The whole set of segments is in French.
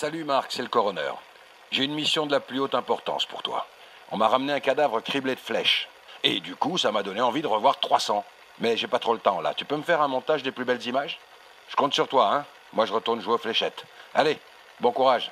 Salut Marc, c'est le coroner. J'ai une mission de la plus haute importance pour toi. On m'a ramené un cadavre criblé de flèches. Et du coup, ça m'a donné envie de revoir 300. Mais j'ai pas trop le temps là. Tu peux me faire un montage des plus belles images? Je compte sur toi, hein Moi, je retourne jouer aux fléchettes. Allez, bon courage.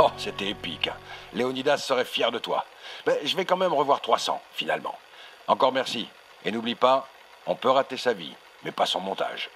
Oh, c'était épique. Léonidas serait fier de toi. Mais je vais quand même revoir 300, finalement. Encore merci. Et n'oublie pas, on peut rater sa vie, mais pas son montage.